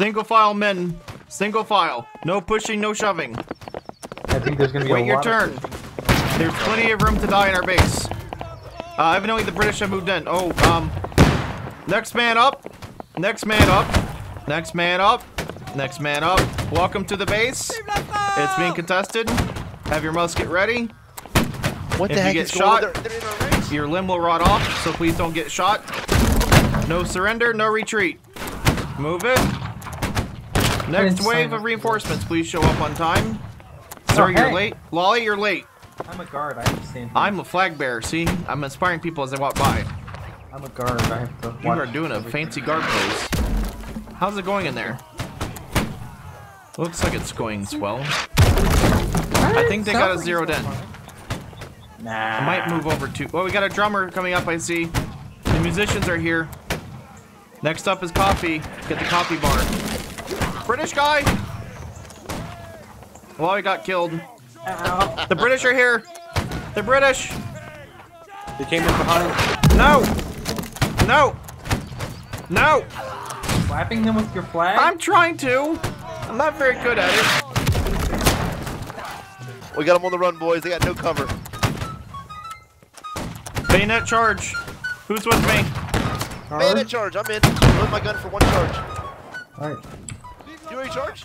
Single file, men. Single file. No pushing, no shoving. I think there's gonna be Wait a your lot turn. Of There's plenty of room to die in our base. Uh, evidently the British have moved in. Oh, um, next man up. Next man up. Next man up. Next man up. Welcome to the base. It's being contested. Have your musket ready. What If the you heck get is shot- going on? They're, they're in our ranks. Your limb will rot off, so please don't get shot. No surrender, no retreat. Move it. Next wave of reinforcements, please show up on time. Sorry, oh, you're late. Loli, you're late. I'm a guard. I have to stand. here. I'm a flag bearer, see? I'm inspiring people as they walk by. I'm a guard. I have to. You are doing a fancy guard pose. How's it going in there? Looks like it's going swell. I think they got a zeroed in. Nah. I might move over to. Well, we got a drummer coming up, I see. The musicians are here. Next up is coffee. Get the coffee bar. British guy! Well, he got killed. Ow. The British are here! The British! They came in behind. No! No! No! Slapping them with your flag. I'm trying to! I'm not very good at it. We got them on the run, boys. They got no cover. Bayonet charge. Who's with me? Bayonet charge. I'm in. Load my gun for one charge. All right. You ready, charge?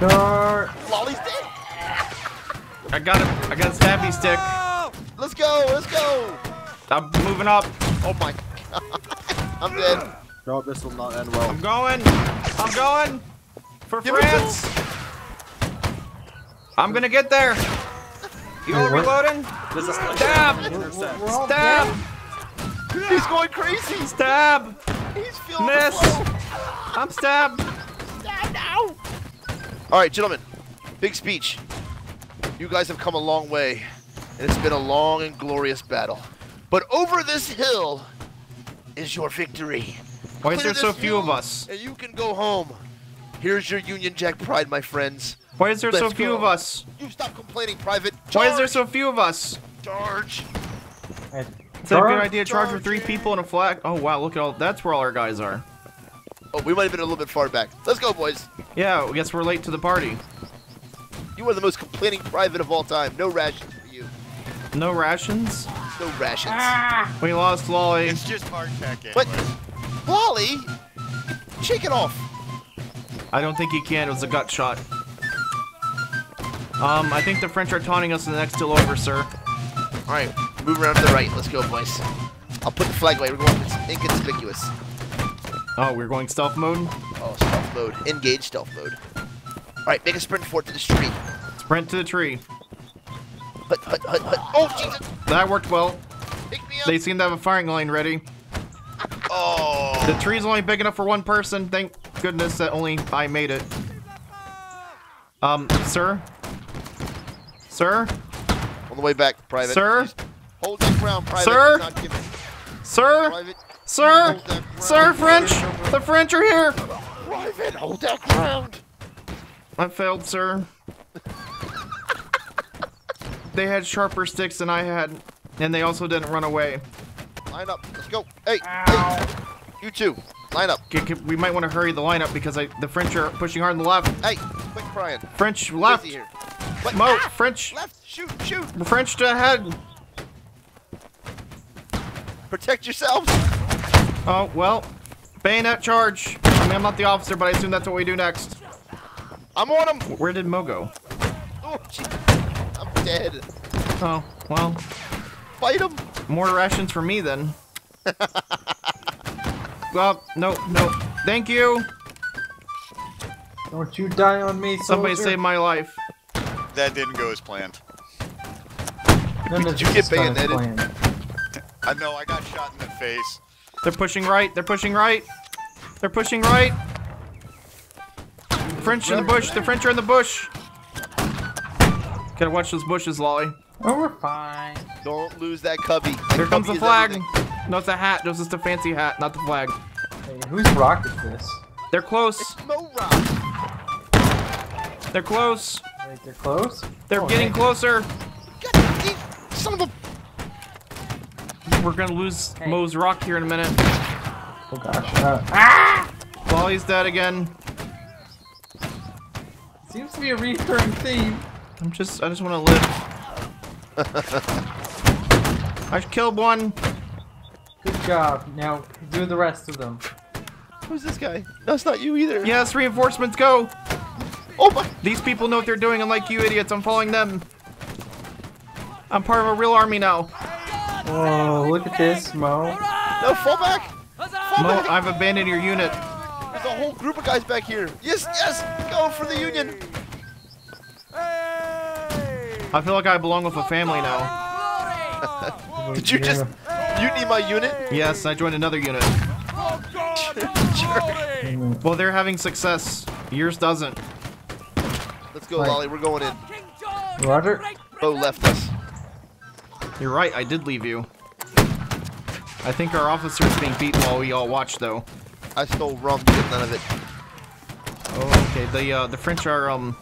Guard. Loli's dead. I got a, I got a stabby stick. Let's go. Let's go. I'm moving up. Oh my god. I'm dead. No, this will not end well. I'm going. I'm going. For Give France. I'm gonna get there. You all reloading? This is Stab! intercept. We're Stab! He's going crazy. Stab! He's feeling Miss! the. I'm stabbed. All right, gentlemen. Big speech. You guys have come a long way, and it's been a long and glorious battle. But over this hill is your victory. Why is there so few of us? And you can go home. Here's your Union Jack pride, my friends. Why is there so Let's few go. of us? You stop complaining, Private. Why is there so few of us? Charge! Hey, Is that a good guard. idea? Charge for three people and a flag? Oh wow, look at all. That's where all our guys are. Oh, we might have been a little bit far back. Let's go, boys. Yeah, I guess we're late to the party. You are the most complaining private of all time. No rations for you. No rations? No rations. Ah! We lost Loli. It's just hardtack anyway. What? Wally? Shake it off. I don't think he can. It was a gut shot. Um, I think the French are taunting us in the next hill over, sir. All right, move around to the right. Let's go, boys. I'll put the flag away. We're going inconspicuous. Oh, we're going stealth mode? Oh, stealth mode. Engage stealth mode. All right, make a sprint for it to the tree. Sprint to the tree. Hut, hut, hut, hut. Oh, Jesus! That worked well. Pick me up! They seem to have a firing line ready. Oh! The tree's only big enough for one person. Thank goodness that only I made it. Um, sir? Sir? On the way back, private. Sir? Hold that ground, private. Sir? Not give it. Sir? Private. Sir? Hold that ground. Sir, French! The French are here! Private, hold that ground. I failed, sir. they had sharper sticks than I had, and they also didn't run away. Line up. Let's go. Hey, hey. You two. Line up. K- k- We might want to hurry the lineup because I, the French are pushing hard on the left. Hey, quick, Brian. French left. Busy here. What? Mo, Ah! French, Left. Shoot, shoot. French to ahead. Protect yourselves. Oh, well, bayonet charge. I mean, I'm not the officer, but I assume that's what we do next. I'm on him. Where did Mo go? Oh, gee. I'm dead. Oh, well, Fight him. more rations for me then. well, no, no. Thank you. Don't you die on me, soldier. Somebody soldier. saved my life. that didn't go as planned. None Did you get bayoneted? I know I got shot in the face. They're pushing right. They're pushing right. They're pushing right. French in the bush. The French are in the bush. Gotta watch those bushes, Loli. Oh, we're fine. Don't lose that cubby. That Here comes the cubby is flag. everything. No, it's a hat. This just a fancy hat, not the flag. Hey, whose rock is this? They're close. It's Mo Rock. They're close. Wait, they're close? They're Oh, getting hey. closer. God, son of a. We're gonna lose Hey. Mo's rock here in a minute. Oh gosh. Uh, Wally's dead again. Seems to be a recurring theme. I'm just, I just want to live. I killed one. Good job. Now do the rest of them. Who's this guy? No, it's not you either. Yes, reinforcements go. Oh my. These people know what they're doing, unlike you idiots. I'm following them. I'm part of a real army now. Oh, look at this, Mo. No, fall back. Fall Mo, back. I've abandoned your unit. There's a whole group of guys back here. Yes, yes. Go for the Union. I feel like I belong with a family now. Did you just mutiny my unit? Yes, I joined another unit. Well, they're having success. Yours doesn't. Let's go, Loli. We're going in. Roger. Bo left us. You're right, I did leave you. I think our officer is being beat while we all watch, though. I stole rum, you get none of it. Oh, okay. The uh, the French are um.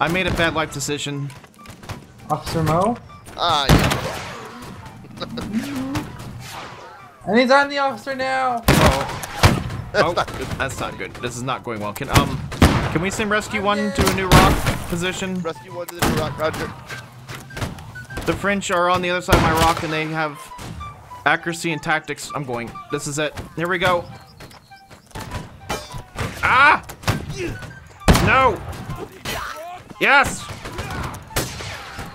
I made a bad life decision. Officer Mo. Ah, yeah. And he's on the officer now. Oh, That's oh, not good. that's not good. This is not going well. Can um, can we send rescue one to a new rock position? Rescue one to the new rock, Roger. The French are on the other side of my rock, and they have accuracy and tactics. I'm going. This is it. Here we go. Ah! No! Yes!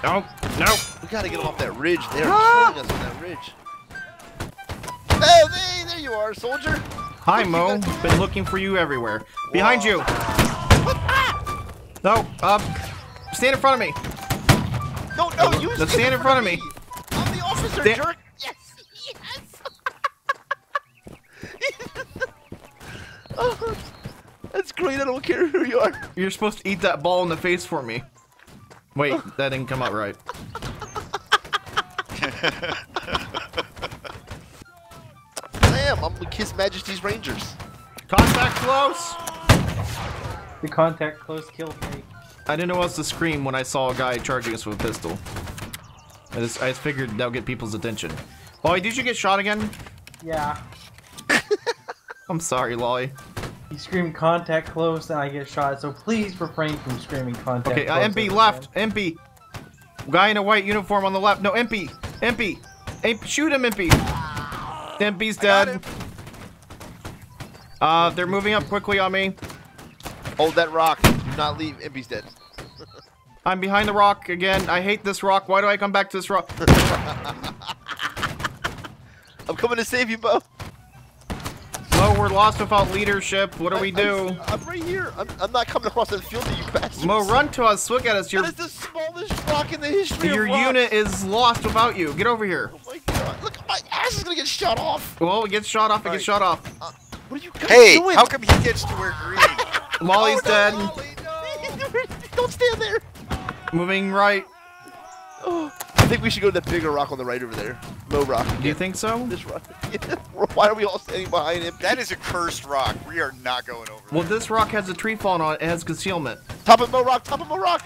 No! No! We gotta get them off that ridge. They're Ah! killing us on that ridge. Oh, hey, there you are, soldier. Hi, Mo. Been looking for you everywhere. Behind you. No, uh, stand in front of me. No, no, you Let's stand in front of me. I'm the officer, Stand- jerk. Yes, yes. oh, that's great. I don't care who you are. You're supposed to eat that ball in the face for me. Wait, that didn't come out right. Damn, I'm with His Majesty's Rangers. Contact close! The contact close kill fake. I didn't know what else to scream when I saw a guy charging us with a pistol. I just, I just figured that'll get people's attention. Loli, did you get shot again? Yeah. I'm sorry, Loli. You scream contact close and I get shot, so please refrain from screaming contact Okay, uh, close. MP left. time. MP. Guy in a white uniform on the left. No, MP. MP. MP. Shoot him, MP. MP's dead. Uh, they're moving up quickly on me. Hold that rock. Do not leave. Impy's dead. I'm behind the rock again. I hate this rock. Why do I come back to this rock? I'm coming to save you, Bo. Mo, we're lost without leadership. What do we do? I'm, I'm right here. I'm, I'm not coming across the field to you bastards. Mo, run to us. Look at us. Your That is the smallest rock in the history your of rocks. unit is lost without you. Get over here. Oh my god. Look, my ass is gonna get shot off. Well, it gets shot off. It gets shot off. Uh, what are you guys Hey, doing? how come he gets to wear green? Molly's Oh, no, dead. Loli, no. Don't stand there. Moving right. Oh, I think we should go to the bigger rock on the right over there. Low rock. Do you think so? This rock. Why are we all standing behind him? That is a cursed rock. We are not going over Well, there. this rock has a tree falling on it. It has concealment. Top of Mo Rock. Top of Mo Rock.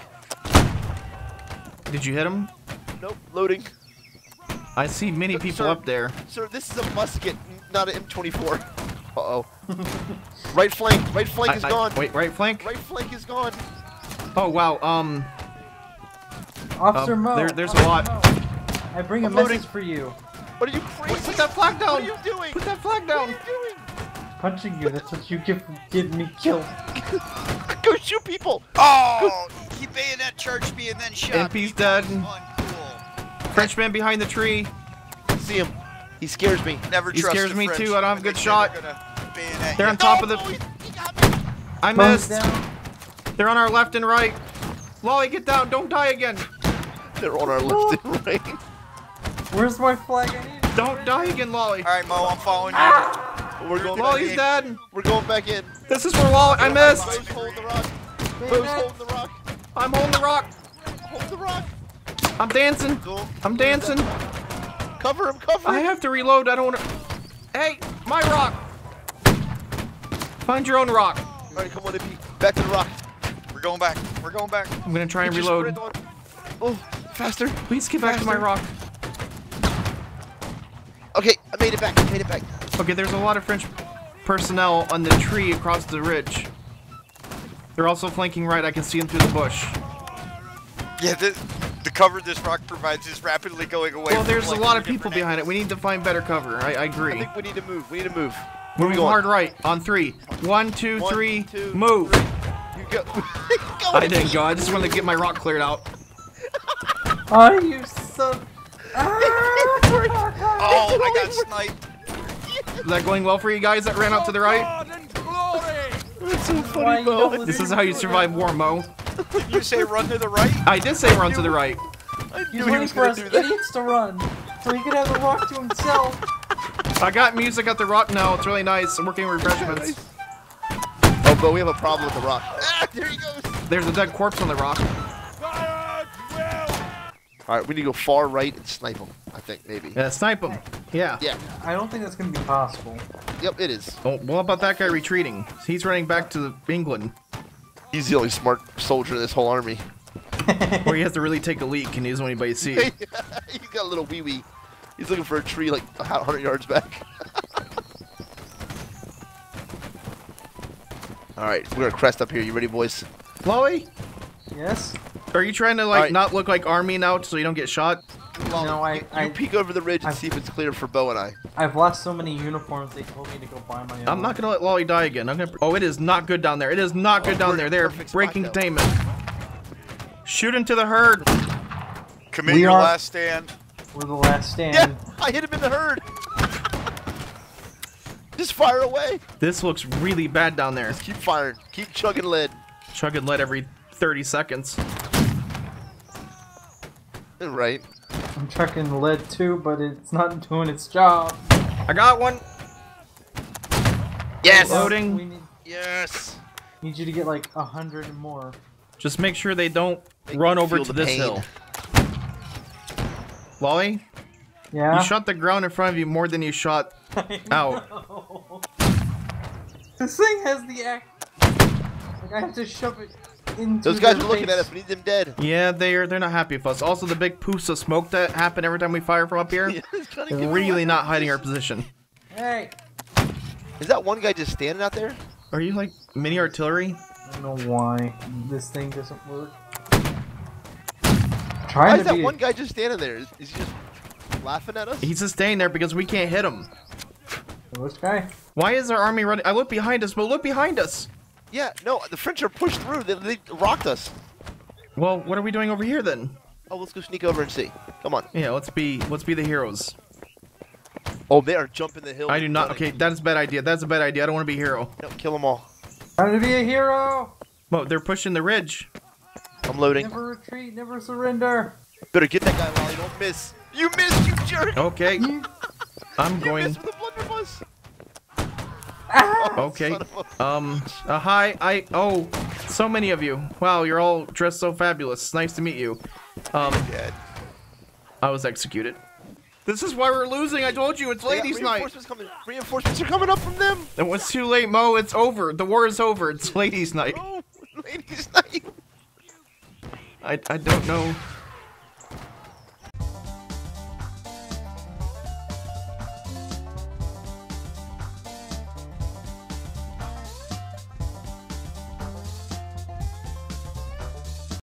Did you hit him? Nope. Loading. I see many Uh, people sir. up there. Sir, this is a musket, not an M24. Uh oh. right flank. Right flank I- is I- gone. Wait, right flank. Right flank is gone. Oh wow. Um. Officer Um, Mo. there- there's a lot. Mo, I bring a I'm loading. message for you. What are you crazy? Put that flag down. What are you doing? Put that flag What down. are you doing? Punching you, that's what you get for getting me killed. Go shoot people. Oh, he bayonet charged me and then shot MP's me. dead. Uncool. Frenchman behind the tree. See him. He scares me. Never He trust He scares the me French too, I don't have a good shot. They're, gonna bayonet They're you. on top of No, the. he, he got me. I missed. down. They're on our left and right. Loli, get down. Don't die again. They're on our left and oh. right. Where's my flag? I need it. Don't die again, Loli. All right, Mo, I'm following you. Ah! We're going. Loli's back in. dead. We're going back in. This is where Loli. I missed. Bo's holding the rock. Bo's holding the rock. I'm holding the rock. Hold the rock. I'm dancing. Go. I'm dancing. Cover him. Cover him. I have to reload. I don't want to. Hey, my rock. Find your own rock. All right, come on, Impy. Back to the rock. We're going back. We're going back. I'm gonna try and Get reload. Oh, faster. Please get back to my rock. Okay, I made it back. I made it back. Okay, there's a lot of French personnel on the tree across the ridge. They're also flanking right. I can see them through the bush. Yeah, the, the cover this rock provides is rapidly going away. Well, from, there's a lot of people different behind it. We need to find better cover. I, I I agree. think we need to move. We need to move. Where we Moving hard right on three. One, two, One, three. two, move. three. You go. go I didn't go. I just wanted to get my rock cleared out. Ah, oh, you son. Oh, I got sniped. Is that going well for you guys that ran up to the right? Oh, That's so funny, Mo. This is how you survive war, Mo. Did you say run to the right? I did say run to the right. He's he waiting for gonna us idiots to run, so he can have the rock to himself. I got music at the rock now. It's really nice. I'm working refreshments. But we have a problem with the rock. Ah, there he goes. There's a dead corpse on the rock. All right, we need to go far right and snipe him. I think maybe. Yeah, snipe him. Yeah. Yeah. I don't think that's gonna be possible. Yep, it is. Oh, well, about that guy retreating? He's running back to England, He's the only smart soldier in this whole army. where he has to really take a leak and he doesn't want anybody to see. He's got a little wee wee. He's looking for a tree like a 100 yards back. All right, we're gonna crest up here. You ready, boys? Chloe, Yes. are you trying to like Alright. not look like army now so you don't get shot? No, I- you, I- you peek over the ridge and see if it's clear for Bo and I. I've lost so many uniforms. They told me to go buy my own. I'm not gonna let Loli die again. I'm gonna. Oh, it is not good down there. It is not oh, good Oh, down there. They're perfect spot, breaking though. containment. Shoot into the herd. Commit We your are- last stand. We're the last stand. Yeah, I hit him in the herd. Just fire away. This looks really bad down there. Keep firing. Keep chugging lead. Chugging lead every 30 seconds. Right. I'm checking lead too, but it's not doing its job. I got one. Yes. Loading. We need, Yes. need you to get like a hundred more. Just make sure they don't Make run over to this pain. hill. Loli, Yeah. you shot the ground in front of you more than you shot out. This thing has the act. Like I have to shove it into. Those guys are were looking at us. We need them dead. Yeah, they're they're not happy with us. Also, the big poofs of smoke that happen every time we fire from up here, It's trying to give really not hiding our position. Hey. Is that one guy just standing out there? Are you like mini artillery? I don't know why this thing doesn't work. Why is that one guy just standing there? Is, is he just laughing at us? He's just staying there because we can't hit him. Oh, Which guy? Why is our army running? I look behind us, but look behind us. Yeah, no, the French are pushed through. They, they rocked us. Well, what are we doing over here then? Oh, let's go sneak over and see. Come on. Yeah, let's be let's be the heroes. Oh, they are jumping the hill. I do not. running. Okay, that's a bad idea. That's a bad idea. I don't want to be a hero. No, kill them all. Trying to be a hero. Well, they're pushing the ridge. I'm loading. Never retreat. Never surrender. Better get that guy, while Loli. Don't miss. You missed, you jerk. Okay, I'm going. missed with a blunderbuss. Okay. Son of a- Um. Uh, hi. I. Oh, so many of you. Wow, you're all dressed so fabulous. It's nice to meet you. Um. Dead. I was executed. This is why we're losing. I told you it's They got ladies' night. Reinforcements coming. Reinforcements are coming up from them. It was too late, Mo. It's over. The war is over. It's ladies' night. Oh, ladies' night. I. I don't know.